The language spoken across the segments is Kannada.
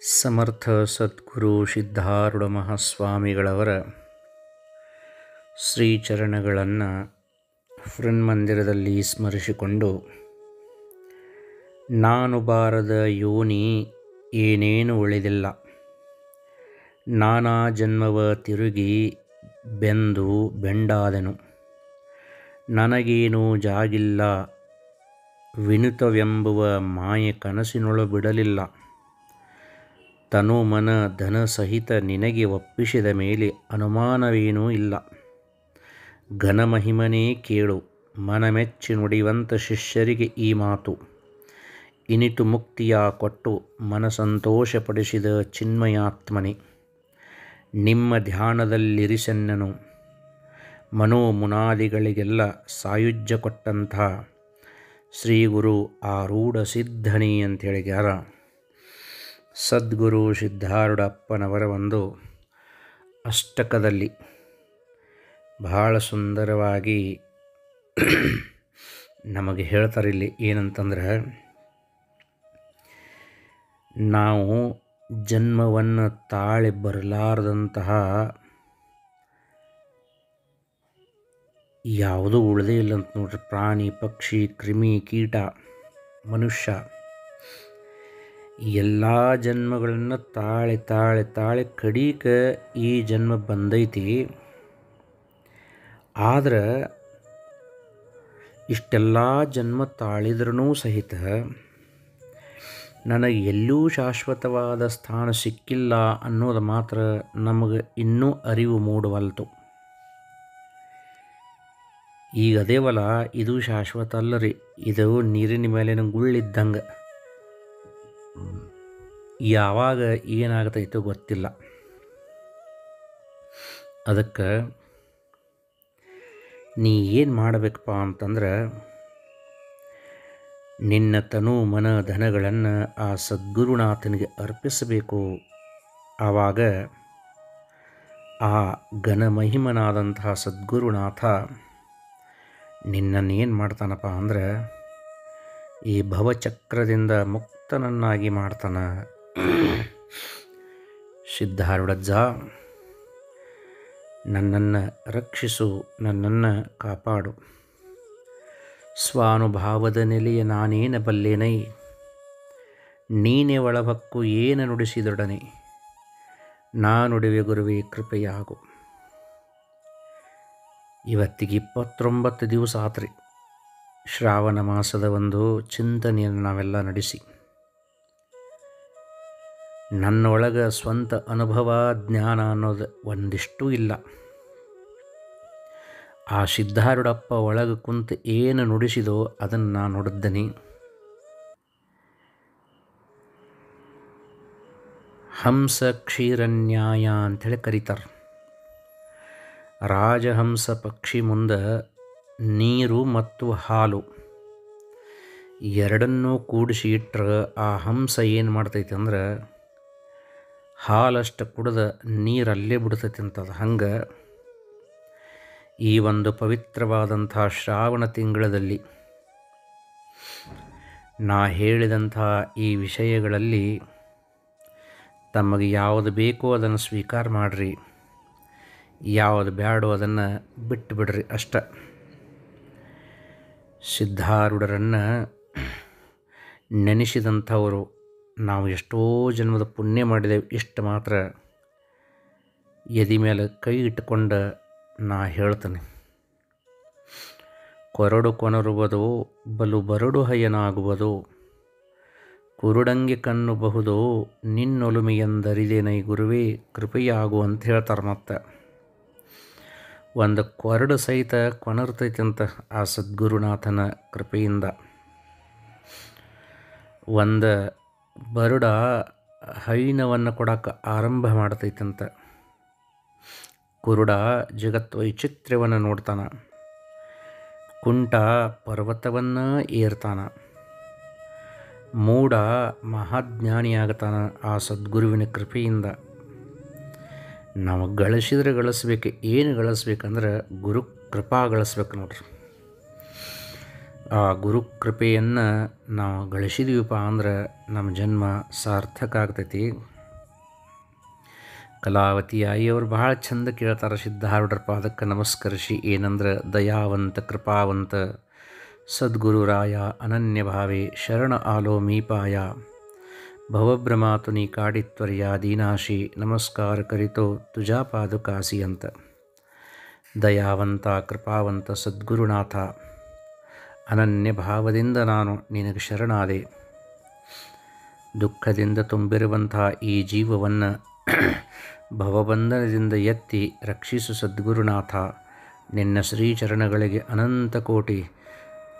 ಸಮರ್ಥ ಸದ್ಗುರು ಸಿದ್ಧಾರೂಢ ಮಹಾಸ್ವಾಮಿಗಳವರ ಶ್ರೀಚರಣಗಳನ್ನು ಮಂದಿರದಲ್ಲಿ ಸ್ಮರಿಸಿಕೊಂಡು, ನಾನು ಬಾರದ ಯೋನಿ ಏನೇನು ಉಳಿದಿಲ್ಲ. ನಾನಾ ಜನ್ಮವ ತಿರುಗಿ ಬೆಂದು ಬೆಂಡಾದೆನು. ನನಗೇನೂ ಜಾಗಿಲ್ಲ. ವಿನುತವೆಂಬುವ ಮಾಯೆ ಕನಸಿನೊಳ ಬಿಡಲಿಲ್ಲ ತನು ಮನ ಧನ ಸಹಿತ ನಿನಗೆ ಒಪ್ಪಿಸಿದ ಮೇಲೆ ಅನುಮಾನವೇನೂ ಇಲ್ಲ. ಘನಮಹಿಮನೇ ಕೇಳು, ಮನಮೆಚ್ಚಿ ನುಡಿಯುವಂಥ ಶಿಷ್ಯರಿಗೆ ಈ ಮಾತು. ಇನಿತು ಮುಕ್ತಿಯ ಕೊಟ್ಟು ಮನಸಂತೋಷಪಡಿಸಿದ ಚಿನ್ಮಯಾತ್ಮನೆ. ನಿಮ್ಮ ಧ್ಯಾನದಲ್ಲಿರಿಸೆನ್ನನು. ಮನೋಮುನಾದಿಗಳಿಗೆಲ್ಲ ಸಾಯುಜ್ಯ ಕೊಟ್ಟಂಥ ಶ್ರೀ ಗುರು ಆರೂಢ ಸಿದ್ಧನಿ ಅಂತ ಹೇಳಿಗ್ಯಾರ ಸದ್ಗುರು ಸಿದ್ಧಾರುಡಪ್ಪನವರ ಒಂದು ಅಷ್ಟಕದಲ್ಲಿ ಬಹಳ ಸುಂದರವಾಗಿ ನಮಗೆ ಹೇಳ್ತಾರೆ ಇಲ್ಲಿ ಏನಂತಂದ್ರೆ, ನಾವು ಜನ್ಮವನ್ನು ತಾಳಿ ಬರಲಾರದಂತಹ ಯಾವುದೂ ಉಳಿದೇ ಇಲ್ಲ ಅಂತ ನೋಡ್ರಿ. ಪ್ರಾಣಿ, ಪಕ್ಷಿ, ಕ್ರಿಮಿ, ಕೀಟ, ಮನುಷ್ಯ ಎಲ್ಲ ಜನ್ಮಗಳನ್ನು ತಾಳಿ ತಾಳಿ ತಾಳಿ ಕಡೀಕ ಈ ಜನ್ಮ ಬಂದೈತಿ. ಆದ್ರೆ ಇಷ್ಟೆಲ್ಲ ಜನ್ಮ ತಾಳಿದ್ರೂ ಸಹಿತ ನನಗೆ ಎಲ್ಲೂ ಶಾಶ್ವತವಾದ ಸ್ಥಾನ ಸಿಕ್ಕಿಲ್ಲ ಅನ್ನೋದು ಮಾತ್ರ ನಮಗೆ ಇನ್ನೂ ಅರಿವು ಮೂಡವಲ್ತು. ಈಗ ಅದೇವಲ್ಲ ಇದು ಶಾಶ್ವತ ಅಲ್ಲ ರೀ ಇದು ನೀರಿನ ಮೇಲಿನ ಗುಳ್ಳಿದ್ದಂಗೆ. ಯಾವಾಗ ಏನಾಗ್ತೈತೋ ಗೊತ್ತಿಲ್ಲ. ಅದಕ್ಕೆ ನೀ ಏನು ಮಾಡಬೇಕಪ್ಪ ಅಂತಂದ್ರೆ ನಿನ್ನ ತನು ಮನ ಧನಗಳನ್ನು ಆ ಸದ್ಗುರುನಾಥನಿಗೆ ಅರ್ಪಿಸಬೇಕು. ಆವಾಗ ಆ ಘನಮಹಿಮನಾದಂತಹ ಸದ್ಗುರುನಾಥ ನಿನ್ನನ್ನು ಏನು ಮಾಡ್ತಾನಪ್ಪ ಅಂದ್ರೆ ಈ ಭವಚಕ್ರದಿಂದ ಮುಕ್ತನನ್ನಾಗಿ ಮಾಡ್ತಾನ. ಸಿದ್ಧಾರೂಢಜ್ಜ, ನನ್ನನ್ನು ರಕ್ಷಿಸು, ನನ್ನನ್ನು ಕಾಪಾಡು. ಸ್ವಾನುಭಾವದ ನೆಲೆಯ ನಾನೇನ ಬಲ್ಲೇನೈ? ನೀನೆ ಒಳಭಕ್ಕು ಏನ ನುಡಿಸಿದೊಡನೆ? ನಾನುಡಿವೆ ಗುರುವೆ, ಕೃಪೆಯಾಗು. ಇವತ್ತಿಗೆ ಇಪ್ಪತ್ತೊಂಬತ್ತು ದಿವಸ ಆತ್ರಿ. ಶ್ರಾವಣ ಮಾಸದ ಒಂದು ಚಿಂತನೆಯನ್ನು ನಾವೆಲ್ಲ ನಡೆಸಿ. ನನ್ನೊಳಗೆ ಸ್ವಂತ ಅನುಭವ, ಜ್ಞಾನ ಅನ್ನೋದು ಒಂದಿಷ್ಟು ಇಲ್ಲ. ಆ ಸಿದ್ಧಾರೂಢಪ್ಪ ಒಳಗೆ ಕುಂತು ಏನು ನುಡಿಸಿದೋ ಅದನ್ನು ನಾನು ನೋಡಿದ್ದೀನಿ. ಹಂಸ ಕ್ಷೀರನ್ಯಾಯ ಅಂಥೇಳಿ ಕರೀತಾರೆ. ರಾಜಹಂಸ ಪಕ್ಷಿ ಮುಂದೆ ನೀರು ಮತ್ತು ಹಾಲು ಎರಡನ್ನೂ ಕೂಡಿಸಿ ಇಟ್ಟರೆ ಆ ಹಂಸ ಏನು ಮಾಡ್ತೈತೆ ಅಂದ್ರೆ ಹಾಲಷ್ಟು ಕುಡಿದ ನೀರು ಅಲ್ಲೇ ಬಿಡ್ತೈತಿ ಅಂತದ ಹಂಗೆ ಈ ಒಂದು ಪವಿತ್ರವಾದಂಥ ಶ್ರಾವಣ ತಿಂಗಳದಲ್ಲಿ ನಾ ಹೇಳಿದಂಥ ಈ ವಿಷಯಗಳಲ್ಲಿ ತಮಗೆ ಯಾವುದು ಬೇಕೋ ಅದನ್ನು ಸ್ವೀಕಾರ ಮಾಡಿರಿ, ಯಾವುದು ಬೇಡೋ ಅದನ್ನು ಬಿಟ್ಟು ಬಿಡ್ರಿ ಅಷ್ಟ. ಸಿದ್ಧಾರೂಢರನ್ನು ನೆನೆಸಿದಂಥವರು ನಾವು ಎಷ್ಟೋ ಜನ್ಮದ ಪುಣ್ಯ ಮಾಡಿದೆವು ಇಷ್ಟು ಮಾತ್ರ ಎದಿ ಮೇಲೆ ಕೈ ಇಟ್ಟುಕೊಂಡು ನಾ ಹೇಳ್ತೇನೆ. ಕೊರಡು ಕೊನರುವುದು ಬಲು ಬರಡು ಹಯ್ಯನಾಗುವುದು ಕುರುಡಂಗೆ ಕಣ್ಣುಬಹುದು ನಿನ್ನೊಲುಮೆಯೆಂದರಿದೇನೈ ಗುರುವೇ, ಕೃಪೆಯಾಗು ಅಂತ ಹೇಳ್ತಾರೆ ಮತ್ತೆ. ಒಂದು ಕೊರಡು ಸಹಿತ ಕೊನರ್ತೈತೆ ಅಂತ ಆ ಸದ್ಗುರುನಾಥನ ಕೃಪೆಯಿಂದ. ಒಂದು ಬರುಡ ಹೈನವನ್ನು ಕೊಡಕ್ಕೆ ಆರಂಭ ಮಾಡ್ತೈತಂತ. ಕುರುಡ ಜಗತ್ ವೈಚಿತ್ರ್ಯವನ್ನು ನೋಡ್ತಾನ. ಕುಂಟ ಪರ್ವತವನ್ನು ಏರ್ತಾನ. ಮೂಡ ಮಹಾಜ್ಞಾನಿಯಾಗತಾನ ಆ ಸದ್ಗುರುವಿನ ಕೃಪೆಯಿಂದ. ನಾವು ಗಳಿಸಿದ್ರೆ ಗಳಿಸ್ಬೇಕು, ಏನು ಗಳಿಸ್ಬೇಕಂದ್ರೆ ಗುರು ಕೃಪಾ ಗಳಿಸ್ಬೇಕು ನೋಡ್ರಿ. ಆ ಗುರು ಕೃಪೆಯನ್ನು ನಾವು ಗಳಿಸಿದೀವಪ್ಪ ಅಂದ್ರೆ ನಮ್ಮ ಜನ್ಮ ಸಾರ್ಥಕ ಆಗ್ತೈತಿ. ಕಲಾವತಿ ಆಯಿಯವರು ಭಾಳ ಚಂದ ಕೇಳ್ತಾರೆ ಸಿದ್ಧಾರೂಢರ ಪಾದಕ್ಕೆ ನಮಸ್ಕರಿಸಿ. ಏನಂದ್ರೆ, ದಯಾವಂತ, ಕೃಪಾವಂತ, ಸದ್ಗುರುರಾಯ, ಅನನ್ಯ ಭಾವೆ, ಶರಣ ಆಲೋ ಮೀಪಾಯ ಭವಭ್ರಮಾತು ಕಾಡಿತ್ವರ್ಯ, ದೀನಾಶಿ, ನಮಸ್ಕಾರ ಕರಿತೋ ತುಜಾ ಪಾದುಕಾಸಿ ಅಂತ. ದಯಾವಂತ, ಕೃಪಾವಂತ, ಸದ್ಗುರುನಾಥ ಅನನ್ಯ ಭಾವದಿಂದ ನಾನು ನಿನಗೆ ಶರಣಾದೆ. ದುಃಖದಿಂದ ತುಂಬಿರುವಂತಹ ಈ ಜೀವವನ್ನು ಭವಬಂಧನದಿಂದ ಎತ್ತಿ ರಕ್ಷಿಸು ಸದ್ಗುರುನಾಥ. ನಿನ್ನ ಶ್ರೀಚರಣಗಳಿಗೆ ಅನಂತ ಕೋಟಿ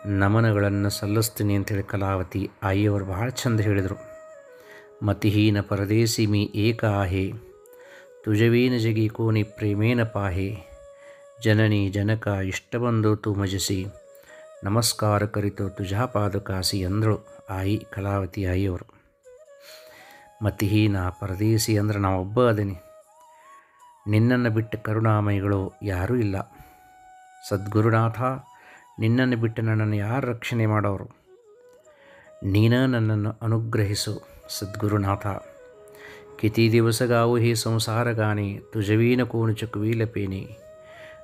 ನಮನಗಳನ್ನು ಸಲ್ಲಿಸ್ತೀನಿ ಅಂತೇಳಿ ಕಲಾವತಿ ಆಯಿಯವರು ಭಾಳ ಚಂದ ಹೇಳಿದರು. ಮತಿಹೀನ ಪರದೇಸಿ ಮೀ ಏಕ ಆಹೆ ತುಜವೀನ ಜಗಿ ಕೋನಿ ಪ್ರೇಮೇನ ಪಾಹೆ. ಜನನಿ ಜನಕ ಇಷ್ಟಬಂದು ತು ಮಜಸಿ. ನಮಸ್ಕಾರ ಕರಿತು ತುಜಾ ಎಂದಳು ಆಯಿ ಕಲಾವತಿ ಆಯಿಯವರು ಮತಿಹೀನ ಪರದೇಸಿ ಅಂದ್ರೆ ನಾವೊಬ್ಬ ಅದೀನಿ. ನಿನ್ನನ್ನು ಬಿಟ್ಟು ಕರುಣಾಮಯಿಗಳು ಯಾರೂ ಇಲ್ಲ. ಸದ್ಗುರುನಾಥ, ನಿನ್ನನ್ನು ಬಿಟ್ಟು ನನ್ನನ್ನು ಯಾರು ರಕ್ಷಣೆ ಮಾಡೋರು? ನೀನ ನನ್ನನ್ನು ಅನುಗ್ರಹಿಸು ಸದ್ಗುರುನಾಥ. ಕಿತಿ ದಿವಸಗಾವು ಹಿ ಸಂಸಾರಗಾನಿ ತುಜವೀನ ಕೋನು ಚಕುವೀಲಪೇನಿ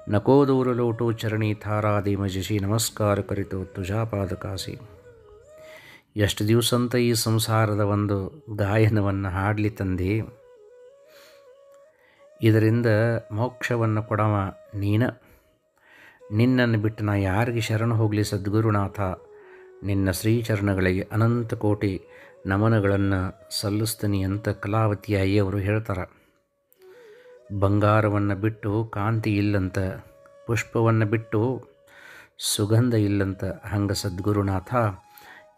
ನಕೋ ದೂರ ಲೋಟೋ ಚರಣಿ ಥಾರಾದಿ ಮಜಿಸಿ ನಮಸ್ಕಾರ ಕರಿತು ತುಜಾಪಾದ ಕಾಸಿ ಎಷ್ಟು ದಿವಸ ಅಂತ ಈ ಸಂಸಾರದ ಒಂದು ಗಾಯನವನ್ನು ಹಾಡಲಿ ತಂದೆ. ಇದರಿಂದ ಮೋಕ್ಷವನ್ನು ಕೊಡವ ನೀನ. ನಿನ್ನನ್ನು ಬಿಟ್ಟು ನಾ ಯಾರಿಗೆ ಶರಣ ಹೋಗಲಿ ಸದ್ಗುರುನಾಥ. ನಿನ್ನ ಶ್ರೀಚರಣಗಳಿಗೆ ಅನಂತ ಕೋಟಿ ನಮನಗಳನ್ನು ಸಲ್ಲಿಸ್ತೀನಿ ಅಂತ ಕಲಾವತಿ ಅಯ್ಯವರು ಹೇಳ್ತಾರೆ. ಬಂಗಾರವನ್ನು ಬಿಟ್ಟು ಕಾಂತಿ ಇಲ್ಲಂತ, ಪುಷ್ಪವನ್ನು ಬಿಟ್ಟು ಸುಗಂಧ ಇಲ್ಲಂತ ಹಂಗೆ ಸದ್ಗುರುನಾಥ,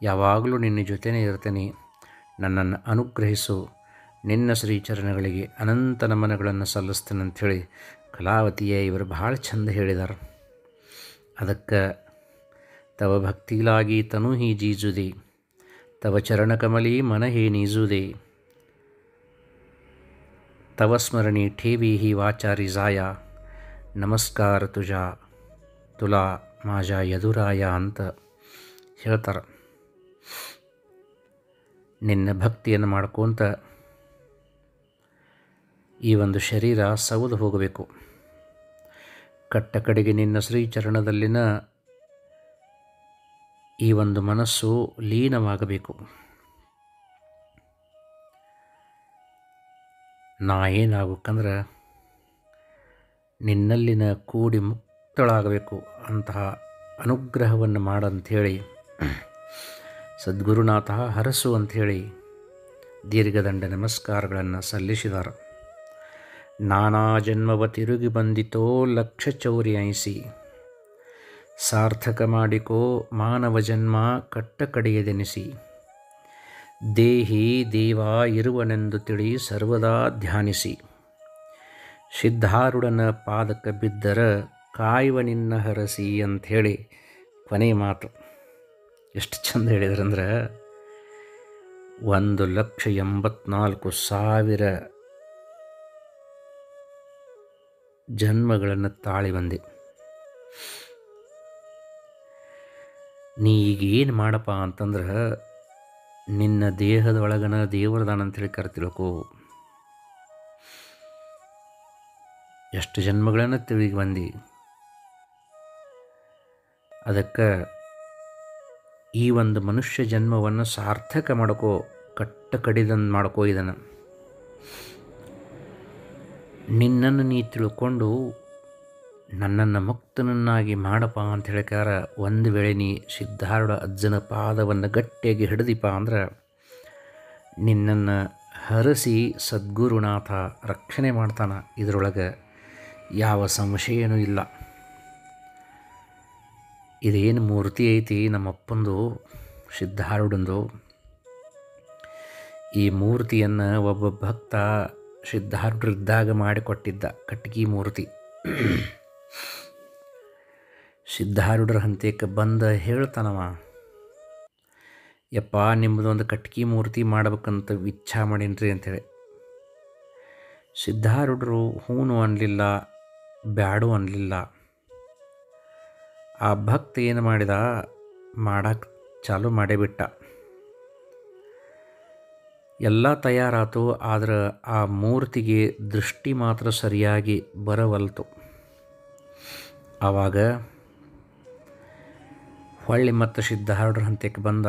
ಯಾವಾಗಲೂ ನಿನ್ನ ಜೊತೆನೇ ಇರ್ತೇನೆ. ನನ್ನನ್ನು ಅನುಗ್ರಹಿಸು. ನಿನ್ನ ಶ್ರೀಚರಣಗಳಿಗೆ ಅನಂತ ನಮನಗಳನ್ನು ಸಲ್ಲಿಸ್ತೇನೆ ಅಂಥೇಳಿ ಕಲಾವತಿಯೇ ಇವರು ಭಾಳ ಚಂದ ಹೇಳಿದ್ದಾರೆ ಅದಕ್ಕೆ, ತವ ಭಕ್ತಿಲಾಗಿ ತನು ಹೀ ಜೀಜುದೆ, ತವ ಚರಣಕಮಲಿ ಮನ ಹೇ ನೀಜುದೆ. ತವ ಸ್ಮರಣಿ ಠೇವಿ ಹಿ ವಾಚಾರಿ ಜಾಯ ನಮಸ್ಕಾರ ತುಜಾ ತುಲಾ ಮಾಜಾ ಯದುರಾಯ ಅಂತ ಹೇಳ್ತಾರೆ। ನಿನ್ನ ಭಕ್ತಿಯನ್ನು ಮಾಡ್ಕೊತ ಈ ಒಂದು ಶರೀರ ಸೌದು ಹೋಗಬೇಕು। ಕಟ್ಟ ಕಡೆಗೆ ನಿನ್ನ ಶ್ರೀಚರಣದಲ್ಲಿನ ಈ ಒಂದು ಮನಸ್ಸು ಲೀನವಾಗಬೇಕು। ನಾ ಏನಾಗಬೇಕಂದ್ರೆ ನಿನ್ನಲ್ಲಿನ ಕೂಡಿ ಮುಕ್ತಳಾಗಬೇಕು ಅಂತಹ ಅನುಗ್ರಹವನ್ನು ಮಾಡಂಥೇಳಿ ಸದ್ಗುರುನಾಥ ಹರಸು ಅಂಥೇಳಿ ದೀರ್ಘದಂಡ ನಮಸ್ಕಾರಗಳನ್ನು ಸಲ್ಲಿಸಿದಾರ. ನಾನಾ ಜನ್ಮವ ತಿರುಗಿ ಬಂದಿತೋ ಲಕ್ಷ ಚೌರಿ ಐಸಿ ಸಾರ್ಥಕ ಮಾಡಿಕೋ ಮಾನವ ಜನ್ಮ ಕಟ್ಟ ಕಡೆಯದೆನಿಸಿ ದೇಹಿ ದೇವ ಇರುವನೆಂದು ತಿಳಿ ಸರ್ವದಾ ಧ್ಯಾನಿಸಿ. ಸಿದ್ಧಾರುಡನ ಪಾದಕ ಬಿದ್ದರ ಕಾಯುವ ನಿನ್ನ ಹರಸಿ ಅಂಥೇಳಿ ಕೊನೆಯ ಮಾತು. ಎಷ್ಟು ಚಂದ ಹೇಳಿದ್ರಂದ್ರೆ, ಒಂದು ಲಕ್ಷ ಎಂಬತ್ನಾಲ್ಕು ಸಾವಿರ ಜನ್ಮಗಳನ್ನು ತಾಳಿ ಬಂದೆ. ನೀ ಈಗ ಏನು ಮಾಡಪ್ಪ ಅಂತಂದ್ರೆ ನಿನ್ನ ದೇಹದ ಒಳಗನ ದೇವರದಾನ ಅಂತೇಳಿ ಕರ್ತಿಳ್ಕೋ ಎಷ್ಟು ಜನ್ಮಗಳನ್ನು ತಿಳಿಗೆ ಬಂದು. ಅದಕ್ಕೆ ಈ ಒಂದು ಮನುಷ್ಯ ಜನ್ಮವನ್ನು ಸಾರ್ಥಕ ಮಾಡ್ಕೋ, ಕಟ್ಟ ಕಡಿದಂದು ಮಾಡ್ಕೋ ಇದನ್ನು. ನಿನ್ನನ್ನು ನೀ ತಿಳ್ಕೊಂಡು ನನ್ನನ್ನು ಮುಕ್ತನನ್ನಾಗಿ ಮಾಡಪ್ಪ ಅಂತ ಹೇಳ್ಕಾರ ಒಂದು ವೇಳೆ ನೀ ಸಿದ್ಧಾರೂಢ ಅಜ್ಜನ ಪಾದವನ್ನು ಗಟ್ಟಿಯಾಗಿ ಹಿಡಿದಿಪ್ಪ ಅಂದ್ರೆ, ನಿನ್ನನ್ನು ಹರಸಿ ಸದ್ಗುರುನಾಥ ರಕ್ಷಣೆ ಮಾಡ್ತಾನೆ ಇದರೊಳಗೆ ಯಾವ ಸಂಶಯನೂ ಇಲ್ಲ. ಇದೇನು ಮೂರ್ತಿ ಐತಿ ನಮ್ಮಪ್ಪಂದು, ಸಿದ್ಧಾರೂಢಂದು? ಈ ಮೂರ್ತಿಯನ್ನು ಒಬ್ಬ ಭಕ್ತ ಸಿದ್ಧಾರೂಢರಿದ್ದಾಗ ಮಾಡಿಕೊಟ್ಟಿದ್ದ ಕಟ್ಗಿ ಮೂರ್ತಿ. ಸಿದ್ಧಾರೂಢರ ಹಂತಕ್ಕೆ ಬಂದ ಹೇಳ್ತಾನವ. ಯಪ್ಪ, ನಿಮ್ಮದೊಂದು ಕಟ್ಕಿ ಮೂರ್ತಿ ಮಾಡ್ಬೇಕಂತ ಇಚ್ಛಾ ಮಾಡೇನ್ರಿ ಅಂತೇಳಿ. ಸಿದ್ಧಾರೂಢರು ಹೂನು ಅನ್ನಲಿಲ್ಲ ಬ್ಯಾಡು ಅನ್ನಲಿಲ್ಲ ಆ ಭಕ್ತ ಏನು ಮಾಡಿದ? ಮಾಡಕ್ಕೆ ಚಾಲು ಮಾಡೇ ಬಿಟ್ಟ. ಎಲ್ಲ ತಯಾರಾತು, ಆದ್ರೆ ಆ ಮೂರ್ತಿಗೆ ದೃಷ್ಟಿ ಮಾತ್ರ ಸರಿಯಾಗಿ ಬರವಲ್ತು. ಆವಾಗ ಹೊಳ್ಳಿ ಮತ್ತು ಸಿದ್ಧಾರೂಢರ ಹಂತಕ್ಕೆ ಬಂದ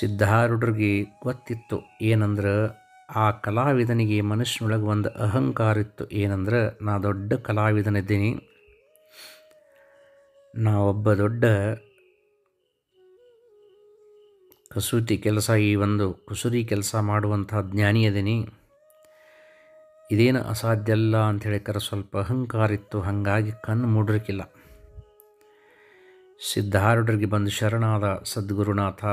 ಸಿದ್ಧಾರೂಢರಿಗೆ ಗೊತ್ತಿತ್ತು ಏನಂದ್ರೆ ಆ ಕಲಾವಿದನಿಗೆ ಮನುಷ್ಯನೊಳಗೆ ಒಂದು ಅಹಂಕಾರ ಇತ್ತು. ಏನಂದ್ರೆ, ನಾ ದೊಡ್ಡ ಕಲಾವಿದನಿದ್ದೀನಿ. ನಾ ಒಬ್ಬ ದೊಡ್ಡ ಕಸೂತಿ ಕೆಲಸ, ಈ ಒಂದು ಕುಸುರಿ ಕೆಲಸ ಮಾಡುವಂಥ ಜ್ಞಾನಿ ಅದೀನಿ ಇದೇನು ಅಸಾಧ್ಯ ಅಲ್ಲ ಅಂಥೇಳಿ ಕರೆ ಸ್ವಲ್ಪ ಅಹಂಕಾರ ಇತ್ತು ಹಾಗಾಗಿ ಕಣ್ಣು ಮೂಡ್ರಿಕ್ಕಿಲ್ಲ ಸಿದ್ಧಾರೂಢರಿಗೆ ಬಂದು ಶರಣಾದ ಸದ್ಗುರುನಾಥ,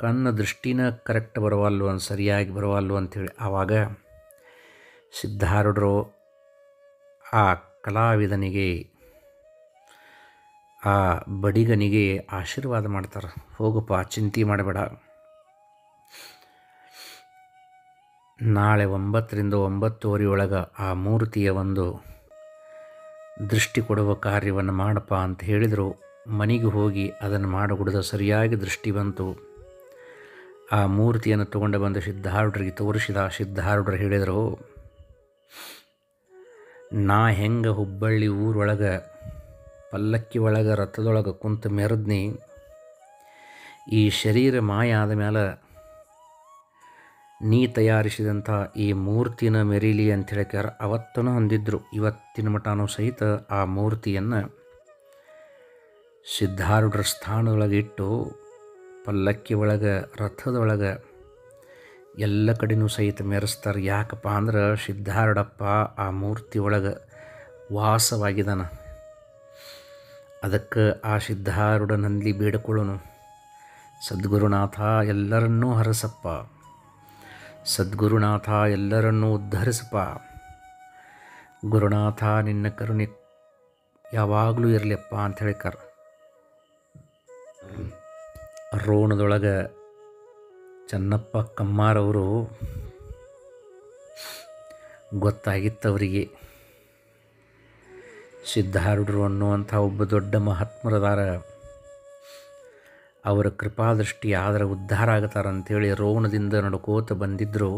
ಕಣ್ಣ ದೃಷ್ಟಿನ ಕರೆಕ್ಟ್ ಬರವಲ್ಲು ಅಂತ ಸರಿಯಾಗಿ ಬರವಲ್ಲು ಅಂಥೇಳಿ ಆವಾಗ ಸಿದ್ಧಾರೂಢರು ಆ ಕಲಾವಿದನಿಗೆ, ಆ ಬಡಿಗನಿಗೆ ಆಶೀರ್ವಾದ ಮಾಡ್ತಾರೆ. ಹೋಗಪ್ಪ, ಚಿಂತೆ ಮಾಡಬೇಡ. ನಾಳೆ ಒಂಬತ್ತರಿಂದ ಒಂಬತ್ತುವರೆ ಒಳಗೆ ಆ ಮೂರ್ತಿಯ ಒಂದು ದೃಷ್ಟಿ ಕೊಡುವ ಕಾರ್ಯವನ್ನು ಮಾಡಪ್ಪ ಅಂತ ಹೇಳಿದರು. ಮನೆಗೆ ಹೋಗಿ ಅದನ್ನು ಮಾಡಿಬಿಡ್ದ ಸರಿಯಾಗಿ ದೃಷ್ಟಿ ಬಂತು. ಆ ಮೂರ್ತಿಯನ್ನು ತಗೊಂಡು ಬಂದು ಸಿದ್ಧಾರೂಢರಿಗೆ ತೋರಿಸಿದ ಸಿದ್ಧಾರೂಢರು ಹೇಳಿದರು, ನಾ ಹೆಂಗೆ ಹುಬ್ಬಳ್ಳಿ ಊರೊಳಗೆ, ಪಲ್ಲಕ್ಕಿ ಒಳಗೆ, ರಥದೊಳಗೆ ಕುಂತು ಮೆರೆದ್ನಿ, ಈ ಶರೀರ ಮಾಯ ಆದ ಮೇಲೆ ನೀ ತಯಾರಿಸಿದಂಥ ಈ ಮೂರ್ತಿನ ಮೆರೀಲಿ ಅಂತ ಹೇಳ್ಕ್ಯಾರ ಅವತ್ತೂ ಹೊಂದಿದ್ದರು ಇವತ್ತಿನ ಮಟನೂ ಸಹಿತ ಆ ಮೂರ್ತಿಯನ್ನು ಸಿದ್ಧಾರೂಢರ ಸ್ಥಾನದೊಳಗೆ ಇಟ್ಟು ಪಲ್ಲಕ್ಕಿ ಒಳಗೆ ರಥದೊಳಗೆ ಎಲ್ಲ ಕಡೆನೂ ಸಹಿತ ಮೆರೆಸ್ತಾರೆ. ಯಾಕಪ್ಪ ಅಂದ್ರೆ ಸಿದ್ಧಾರೂಢಪ್ಪ ಆ ಮೂರ್ತಿ ಒಳಗೆ ವಾಸವಾಗಿದ್ದಾನ ಅದಕ್ಕೆ ಆ ಸಿದ್ಧಾರೂಢನಲ್ಲಿ ಬೇಡಿಕೊಳ್ಳೋನು ಸದ್ಗುರುನಾಥ ಎಲ್ಲರನ್ನೂ ಹರಸಪ್ಪ. ಸದ್ಗುರುನಾಥ ಎಲ್ಲರನ್ನೂ ಉದ್ಧರಿಸಪ್ಪ. ಗುರುನಾಥ, ನಿನ್ನ ಕರುಣೆ ಯಾವಾಗಲೂ ಇರಲಿಪ್ಪ ಅಂತ ಹೇಳಿಕಾರ ರೋಣದೊಳಗೆ ಚನ್ನಪ್ಪ ಕಮ್ಮಾರವರು ಗೊತ್ತಾಗಿತ್ತು ಅವರಿಗೆ ಸಿದ್ಧಾರೂಢರು ಅನ್ನುವಂಥ ಒಬ್ಬ ದೊಡ್ಡ ಮಹಾತ್ಮರದಾರ ಅವರ ಕೃಪಾದೃಷ್ಟಿ ಆದರೆ ಉದ್ಧಾರ ಆಗತ್ತಾರ ಅಂಥೇಳಿ ರೋಣದಿಂದ ನಡ್ಕೋತ ಬಂದಿದ್ದರು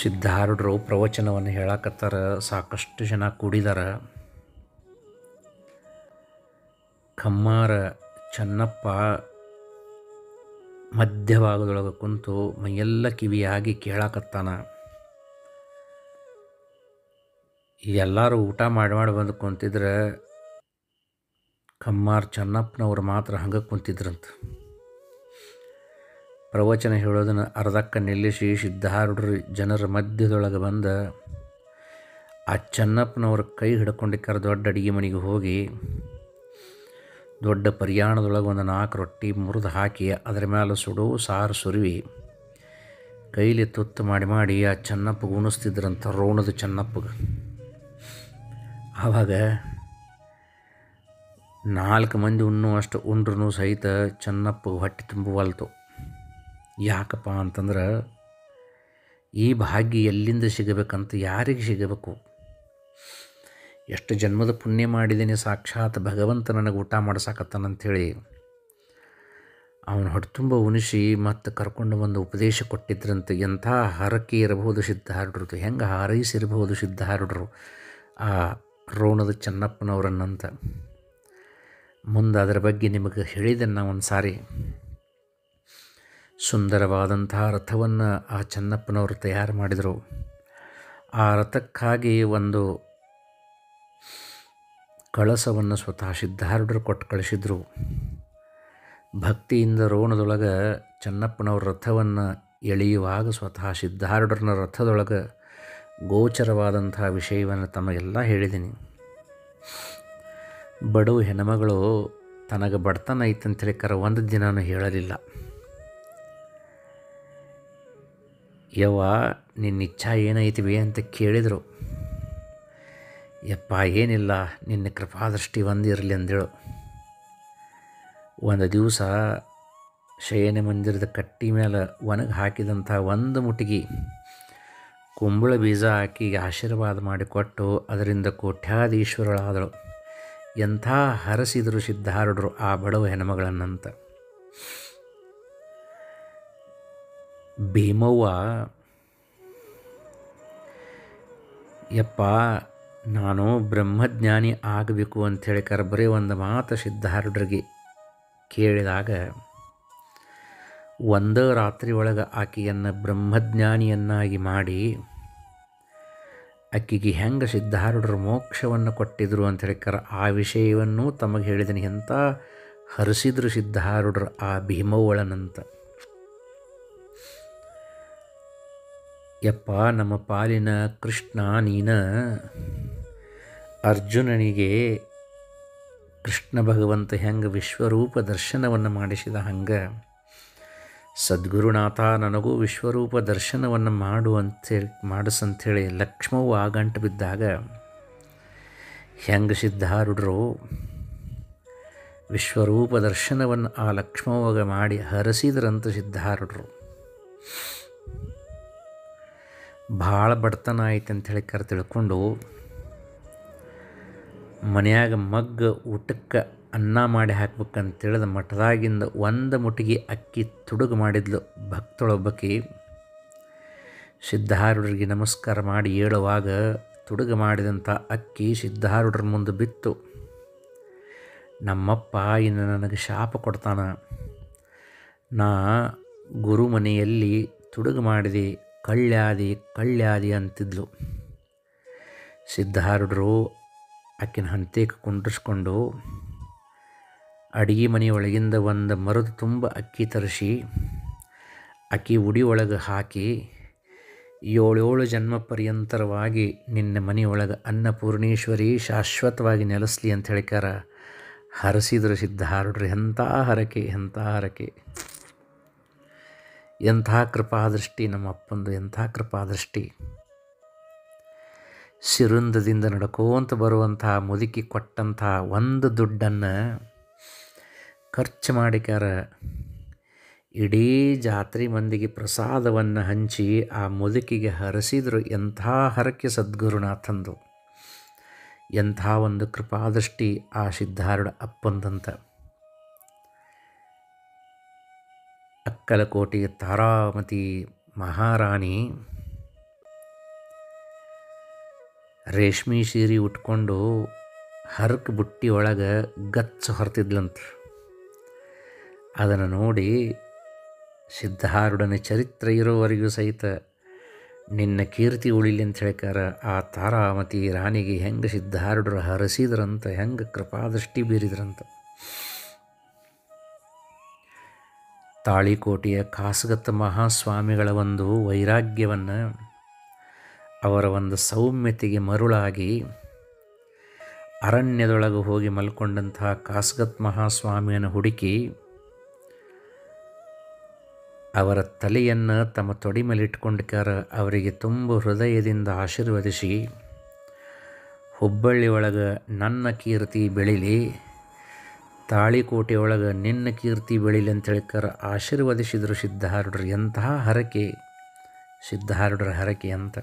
ಸಿದ್ಧಾರೂಢರು ಪ್ರವಚನವನ್ನು ಹೇಳಕತ್ತಾರ, ಸಾಕಷ್ಟು ಜನ ಕೂಡಿದಾರ. ಕಮ್ಮಾರ ಚನ್ನಪ್ಪ ಮಧ್ಯಭಾಗದೊಳಗೆ ಕುಂತು ಮೈಯೆಲ್ಲ ಕಿವಿಯಾಗಿ ಕೇಳಾಕತ್ತಾನ. ಎಲ್ಲರೂ ಊಟ ಮಾಡಿ ಮಾಡಿ ಬಂದು ಕುಂತಿದ್ರೆ ಕಮ್ಮಾರ್ ಚನ್ನಪ್ಪನವ್ರು ಮಾತ್ರ ಹಂಗೆ ಕುಂತಿದ್ರಂತ. ಪ್ರವಚನ ಹೇಳೋದನ್ನು ಅರ್ಧಕ್ಕೆ ನಿಲ್ಲಿಸಿ ಸಿದ್ಧಾರೂಢರು ಜನರ ಮಧ್ಯದೊಳಗೆ ಬಂದ ಆ ಚನ್ನಪ್ಪನವ್ರ ಕೈ ಹಿಡ್ಕೊಂಡಿಕ್ಕಾರ ದೊಡ್ಡ ಅಡಿಗೆ ಮನೆಗೆ ಹೋಗಿ ದೊಡ್ಡ ಪರಿಯಾಣದೊಳಗೆ ಒಂದು ನಾಲ್ಕು ರೊಟ್ಟಿ ಮುರಿದು ಹಾಕಿ ಅದರ ಮೇಲೆ ಸುಡು ಸಾರು ಸುರಿವಿ ಕೈಲಿ ತುತ್ತು ಮಾಡಿ ಮಾಡಿ ಆ ಚನ್ನಪ್ಪಗೆ ಉಣಿಸ್ತಿದ್ರಂತ ರೋಣದ ಚೆನ್ನಪ್ಪಗೆ. ಆವಾಗ ನಾಲ್ಕು ಮಂದಿ ಉಣ್ಣುವಷ್ಟು ಉಂಡ್ರೂ ಸಹಿತ ಚೆನ್ನಪ್ಪ ಹೊಟ್ಟೆ ತುಂಬುವಲ್ತು ಯಾಕಪ್ಪ ಅಂತಂದ್ರೆ ಈ ಭಾಗ್ಯ ಎಲ್ಲಿಂದ ಸಿಗಬೇಕಂತ ಯಾರಿಗೆ ಸಿಗಬೇಕು? ಎಷ್ಟು ಜನ್ಮದ ಪುಣ್ಯ ಮಾಡಿದ್ದೀನಿ ಸಾಕ್ಷಾತ್ ಭಗವಂತ ನನಗೆ ಊಟ ಮಾಡ್ಸಾಕತ್ತಾನಂಥೇಳಿ ಅವನು ಹೊಟ್ಟೆತುಂಬ ಉಣಿಸಿ ಮತ್ತು ಕರ್ಕೊಂಡು ಬಂದು ಉಪದೇಶ ಕೊಟ್ಟಿದ್ರಂತೆ. ಎಂಥ ಹರಕೆ ಇರಬಹುದು ಸಿದ್ಧಾರೂಢರು, ಹೆಂಗೆ ಹಾರೈಸಿರಬಹುದು ಸಿದ್ಧಾರೂಢರು ಆ ರೋಣದ ಚೆನ್ನಪ್ಪನವರನ್ನಂತ. ಮುಂದೆ ಅದರ ಬಗ್ಗೆ ನಿಮಗೆ ಹೇಳಿದೆ ನಾವು ಒಂದು ಸಾರಿ. ಸುಂದರವಾದಂತಹ ರಥವನ್ನು ಆ ಚೆನ್ನಪ್ಪನವರು ತಯಾರು ಮಾಡಿದರು. ಆ ರಥಕ್ಕಾಗಿ ಒಂದು ಕಳಸವನ್ನು ಸ್ವತಃ ಸಿದ್ಧಾರೂಢರು ಕೊಟ್ಟು ಕಳಿಸಿದರು. ಭಕ್ತಿಯಿಂದ ರೋಣದೊಳಗೆ ಚೆನ್ನಪ್ಪನವ್ರ ರಥವನ್ನು ಎಳೆಯುವಾಗ ಸ್ವತಃ ಸಿದ್ಧಾರ್ಢರನ ರಥದೊಳಗೆ ಗೋಚರವಾದಂತಹ ವಿಷಯವನ್ನು ತಮಗೆಲ್ಲ ಹೇಳಿದ್ದೀನಿ. ಬಡವ ಹೆಣ್ಮಗಳು ತನಗೆ ಬಡತನ ಐತಂತೇಳಿ ಕರ ಒಂದು ದಿನನೂ ಹೇಳಲಿಲ್ಲ. ಯವ್ವ ನಿನ್ನ ಇಚ್ಛಾ ಏನೈತಿವಿ ಅಂತ ಕೇಳಿದರು. ಯಪ್ಪ, ಏನಿಲ್ಲ, ನಿನ್ನ ಕೃಪಾದೃಷ್ಟಿ ಒಂದಿರಲಿ ಅಂದೇಳು ಒಂದು ದಿವಸ ಶಯನ ಮಂದಿರದ ಕಟ್ಟಿ ಮೇಲೆ ಒಣಗಿ ಹಾಕಿದಂಥ ಒಂದು ಮುಟಗಿ ಕುಂಬಳ ಬೀಜ ಹಾಕಿ ಆಶೀರ್ವಾದ ಮಾಡಿಕೊಟ್ಟು ಅದರಿಂದ ಕೋಟ್ಯಾಧೀಶ್ವರಳಾದಳು ಎಂಥ ಹರಸಿದರು ಸಿದ್ಧಾರೂಢರು ಆ ಬಡವ ಹೆಣ್ಮಗಳನ್ನಂತ. ಭೀಮವ್ವ, ಯಪ್ಪ, ನಾನು ಬ್ರಹ್ಮಜ್ಞಾನಿ ಆಗಬೇಕು ಅಂಥೇಳಿ ಕರ ಬರೀ ಒಂದು ಮಾತು ಸಿದ್ಧಾರೂಢರಿಗೆ ಕೇಳಿದಾಗ, ಒಂದೇ ರಾತ್ರಿ ಒಳಗೆ ಆಕೆಯನ್ನು ಬ್ರಹ್ಮಜ್ಞಾನಿಯನ್ನಾಗಿ ಮಾಡಿ ಆಕೆಗೆ ಹೆಂಗೆ ಸಿದ್ಧಾರೂಢರು ಮೋಕ್ಷವನ್ನು ಕೊಟ್ಟಿದ್ರು ಅಂತ ಹೇಳಿಕರ ಆ ವಿಷಯವನ್ನು ತಮಗೆ ಹೇಳಿದನು ಎಂಥ ಹರಿಸಿದ್ರು ಸಿದ್ಧಾರೂಢರು ಆ ಭೀಮವಳನಂತ ಯಪ್ಪ, ನಮ್ಮ ಪಾಲಿನ ಕೃಷ್ಣ ನೀನ? ಅರ್ಜುನನಿಗೆ ಕೃಷ್ಣ ಭಗವಂತ ಹೆಂಗೆ ವಿಶ್ವರೂಪ ದರ್ಶನವನ್ನು ಮಾಡಿಸಿದ ಹಂಗೆ ಸದ್ಗುರುನಾಥ, ನನಗೂ ವಿಶ್ವರೂಪ ದರ್ಶನವನ್ನು ಮಾಡು ಅಂತೇಳಿ ಮಾಡಿಸಂಥೇಳಿ ಲಕ್ಷ್ಮವ್ವ ಆಗಂಟು ಬಿದ್ದಾಗ, ಹೆಂಗೆ ಸಿದ್ಧಾರುಡ್ರು ವಿಶ್ವರೂಪ ದರ್ಶನವನ್ನು ಆ ಲಕ್ಷ್ಮವಾಗ ಮಾಡಿ ಹರಸಿದ್ರಂತ ಸಿದ್ಧಾರುಡ್ರು ಭಾಳ ಬಡತನ ಆಯ್ತು ಅಂಥೇಳಿ ಕರೆ ತಿಳ್ಕೊಂಡು ಮನ್ಯಾಗ ಮಗ್ಗ ಊಟಕ್ಕೆ ಅನ್ನ ಮಾಡಿ ಹಾಕ್ಬೇಕಂತೇಳಿದ ಮಠದಾಗಿಂದ ಒಂದು ಮುಟಗಿ ಅಕ್ಕಿ ತುಡುಗು ಮಾಡಿದ್ಲು ಭಕ್ತಳೊಬ್ಬಕಿ. ಸಿದ್ಧಾರೂಢರಿಗೆ ನಮಸ್ಕಾರ ಮಾಡಿ ಹೇಳುವಾಗ ತುಡುಗು ಮಾಡಿದಂಥ ಅಕ್ಕಿ ಸಿದ್ಧಾರೂಢರ ಮುಂದೆ ಬಿತ್ತು. ನಮ್ಮಪ್ಪ ಇನ್ನು ನನಗೆ ಶಾಪ ಕೊಡ್ತಾನ. ನಾ ಗುರು ಮನೆಯಲ್ಲಿ ತುಡುಗು ಮಾಡಿದೆ ಕಳ್ಳ್ಯಾದಿ ಕಳ್ಳ್ಯಾದಿ ಅಂತಿದ್ಲು. ಸಿದ್ಧಾರೂಢರು ಆಕಿನ ಹಂತಕ್ಕೆ ಕುಂಡ್ರಿಸ್ಕೊಂಡು ಅಡಿಗೆ ಒಳಗಿಂದ ಒಂದು ಮರದ ತುಂಬ ಅಕ್ಕಿ ತರಿಸಿ, ಅಕ್ಕಿ ಉಡಿ ಒಳಗೆ ಹಾಕಿ ಏಳೇಳು ಜನ್ಮ ಪರ್ಯಂತರವಾಗಿ ನಿನ್ನ ಮನೆಯೊಳಗೆ ಅನ್ನಪೂರ್ಣೇಶ್ವರಿ ಶಾಶ್ವತವಾಗಿ ನೆಲೆಸಲಿ ಅಂತ ಹೇಳಿಕಾರ ಹರಸಿದ್ರು ಹಾರಡ್ರಿ, ಎಂಥ ಹರಕೆ ಎಂಥ ಹರಕೆ. ಎಂಥ ಕೃಪಾದೃಷ್ಟಿ ನಮ್ಮ ಅಪ್ಪಂದು, ಎಂಥ ಕೃಪಾದೃಷ್ಟಿ. ಸಿರುಂದದಿಂದ ನಡ್ಕೋಂತ ಬರುವಂತಹ ಮುದುಕಿ ಕೊಟ್ಟಂತಹ ಒಂದು ದುಡ್ಡನ್ನು ಖರ್ಚು ಮಾಡಿಕಾರ ಇಡೀ ಜಾತ್ರೆ ಮಂದಿಗೆ ಪ್ರಸಾದವನ್ನು ಹಂಚಿ ಆ ಮುದುಕಿಗೆ ಹರಸಿದ್ರು ಎಂಥ ಹರಕೆ ಸದ್ಗುರುನಾಥಂದು. ಎಂಥ ಒಂದು ಕೃಪಾದೃಷ್ಟಿ ಆ ಸಿದ್ಧಾರೂಢ ಅಪ್ಪಂದಂತ. ಅಕ್ಕಲಕೋಟೆಯ ತಾರಾಮತಿ ಮಹಾರಾಣಿ ರೇಷ್ಮೆ ಸೀರೆ ಉಟ್ಕೊಂಡು ಹರಕ್ ಬುಟ್ಟಿ ಒಳಗೆ ಗಚ್ಚ ಹೊರತಿದ್ಲಂತ. ಅದನ್ನು ನೋಡಿ ಸಿದ್ಧಾರೂಢನ ಚರಿತ್ರೆ ಇರೋವರೆಗೂ ಸಹಿತ ನಿನ್ನ ಕೀರ್ತಿ ಉಳಿಲಿ ಅಂತ ಹೇಳ್ಕಾರ, ಆ ತಾರಾಮತಿ ರಾಣಿಗೆ ಹೆಂಗೆ ಸಿದ್ಧಾರೂಢರು ಹರಸಿದ್ರಂತ, ಹೆಂಗೆ ಕೃಪಾದೃಷ್ಟಿ ಬೀರಿದ್ರಂತ. ತಾಳಿಕೋಟೆಯ ಕಾಸಗತ್ತ ಮಹಾಸ್ವಾಮಿಗಳ ಒಂದು ವೈರಾಗ್ಯವನ್ನು ಅವರ ಒಂದು ಸೌಮ್ಯತೆಗೆ ಮರುಳಾಗಿ ಅರಣ್ಯದೊಳಗೆ ಹೋಗಿ ಮಲ್ಕೊಂಡಂತಹ ಕಾಸ್ಗತ್ ಮಹಾಸ್ವಾಮಿಯನ್ನು ಹುಡುಕಿ ಅವರ ತಲೆಯನ್ನು ತಮ್ಮ ತೊಡಿ ಮೇಲೆ ಇಟ್ಕೊಂಡಿಕಾರ ಅವರಿಗೆ ತುಂಬ ಹೃದಯದಿಂದ ಆಶೀರ್ವದಿಸಿ, ಹುಬ್ಬಳ್ಳಿ ಒಳಗೆ ನನ್ನ ಕೀರ್ತಿ ಬೆಳಿಲಿ ತಾಳಿಕೋಟೆ ಒಳಗೆ ನಿನ್ನ ಕೀರ್ತಿ ಬೆಳಿಲಿ ಅಂತ ಹೇಳಿಕಾರ ಆಶೀರ್ವದಿಸಿದರು ಸಿದ್ಧಾರೂಢರು ಎಂತಹ ಹರಕೆ ಸಿದ್ಧಾರುಡ್ರ ಹರಕೆ ಅಂತ.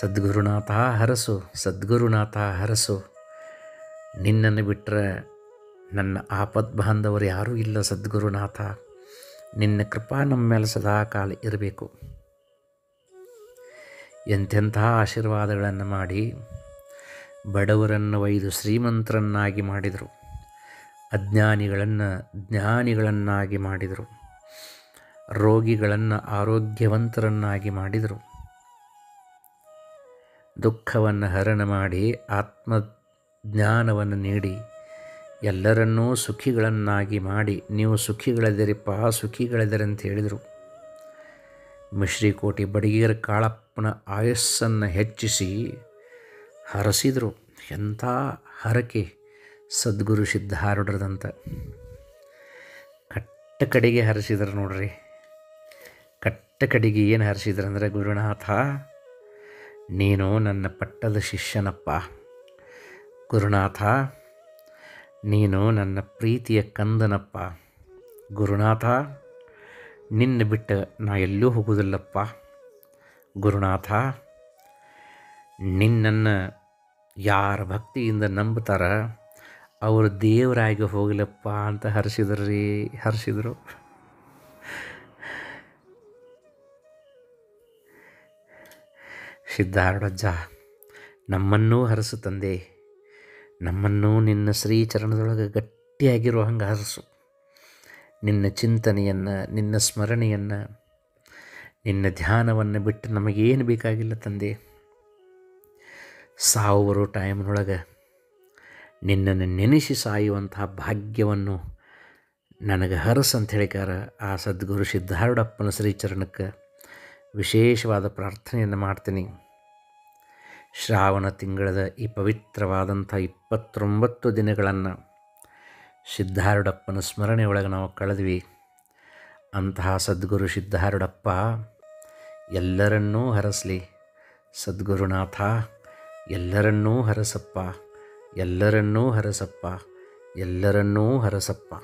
ಸದ್ಗುರುನಾಥ ಹರಸು ಸದ್ಗುರುನಾಥ ಹರಸು. ನಿನ್ನನ್ನು ಬಿಟ್ಟರೆ ನನ್ನ ಆಪದ್ ಬಾಂಧವರು ಯಾರೂ ಇಲ್ಲ ಸದ್ಗುರುನಾಥ. ನಿನ್ನ ಕೃಪಾ ನಮ್ಮ ಮೇಲೆ ಸದಾಕಾಲ ಇರಬೇಕು. ಎಂತೆಂಥ ಆಶೀರ್ವಾದಗಳನ್ನು ಮಾಡಿ ಬಡವರನ್ನು ಒಯ್ದು ಶ್ರೀಮಂತರನ್ನಾಗಿ ಮಾಡಿದರು. ಅಜ್ಞಾನಿಗಳನ್ನು ಜ್ಞಾನಿಗಳನ್ನಾಗಿ ಮಾಡಿದರು. ರೋಗಿಗಳನ್ನು ಆರೋಗ್ಯವಂತರನ್ನಾಗಿ ಮಾಡಿದರು. ದುಃಖವನ್ನು ಹರಣ ಮಾಡಿ ಆತ್ಮ ಜ್ಞಾನವನ್ನು ನೀಡಿ ಎಲ್ಲರನ್ನೂ ಸುಖಿಗಳನ್ನಾಗಿ ಮಾಡಿ ನೀವು ಸುಖಿಗಳೆದರಿಪ್ಪ ಸುಖಿಗಳೆದಿರಿ ಅಂತ ಹೇಳಿದರು ಮಿಶ್ರಿಕೋಟಿ ಬಡಿಗೇರ ಕಾಳಪ್ಪನ ಆಯಸ್ಸನ್ನು ಹೆಚ್ಚಿಸಿ ಹರಸಿದರು. ಎಂಥ ಹರಕೆ ಸದ್ಗುರು ಸಿದ್ಧಾರೂಢರದಂತ ಕಟ್ಟ ಕಡೆಗೆ ಹರಿಸಿದ್ರು ನೋಡ್ರಿ. ಕಟ್ಟ ಕಡೆಗೆ ಏನು ಹರಸಿದ್ರಂದ್ರೆ ಗುರುನಾಥ ನೀನು ನನ್ನ ಪಟ್ಟದ ಶಿಷ್ಯನಪ್ಪ. ಗುರುನಾಥ, ನೀನು ನನ್ನ ಪ್ರೀತಿಯ ಕಂದನಪ್ಪ. ಗುರುನಾಥ, ನಿನ್ನ ಬಿಟ್ಟು ನಾ ಎಲ್ಲೂ ಹೋಗುವುದಿಲ್ಲಪ್ಪ. ಗುರುನಾಥ, ನಿನ್ನನ್ನು ಯಾರ ಭಕ್ತಿಯಿಂದ ನಂಬ್ತಾರ ಅವರು ದೇವರಾಗಿ ಹೋಗಲಪ್ಪ ಅಂತ ಹರಿಸಿದ್ರು ಹರಿಸಿದ್ರು ಸಿದ್ಧಾರೂಢಜ್ಜ ನಮ್ಮನ್ನೂ ಹರಸು ತಂದೆ, ನಮ್ಮನ್ನೂ ನಿನ್ನ ಶ್ರೀಚರಣದೊಳಗೆ ಗಟ್ಟಿಯಾಗಿರೋ ಹಂಗೆ ಹರಸು. ನಿನ್ನ ಚಿಂತನೆಯನ್ನು, ನಿನ್ನ ಸ್ಮರಣೆಯನ್ನು, ನಿನ್ನ ಧ್ಯಾನವನ್ನು ಬಿಟ್ಟು ನಮಗೇನು ಬೇಕಾಗಿಲ್ಲ ತಂದೆ. ಸಾವು ಬರೋ ಟೈಮ್ನೊಳಗೆ ನಿನ್ನನ್ನು ನೆನೆಸಿ ಸಾಯುವಂತಹ ಭಾಗ್ಯವನ್ನು ನನಗೆ ಹರಸು ಅಂತ ಹೇಳಿಕಾರ ಆ ಸದ್ಗುರು ಸಿದ್ಧಾರೂಢಪ್ಪನ ಶ್ರೀಚರಣಕ್ಕೆ ವಿಶೇಷವಾದ ಪ್ರಾರ್ಥನೆಯನ್ನು ಮಾಡ್ತೀನಿ. ಶ್ರಾವಣ ತಿಂಗಳದ ಈ ಪವಿತ್ರವಾದಂಥ ಇಪ್ಪತ್ತೊಂಬತ್ತು ದಿನಗಳನ್ನು ಸಿದ್ಧಾರೂಢಪ್ಪನ ಸ್ಮರಣೆಯೊಳಗೆ ನಾವು ಕಳೆದ್ವಿ. ಅಂತಹ ಸದ್ಗುರು ಸಿದ್ಧಾರೂಢಪ್ಪ ಎಲ್ಲರನ್ನೂ ಹರಸಲಿ. ಸದ್ಗುರುನಾಥ ಎಲ್ಲರನ್ನೂ ಹರಸಪ್ಪ ಎಲ್ಲರನ್ನೂ ಹರಸಪ್ಪ ಎಲ್ಲರನ್ನೂ ಹರಸಪ್ಪ.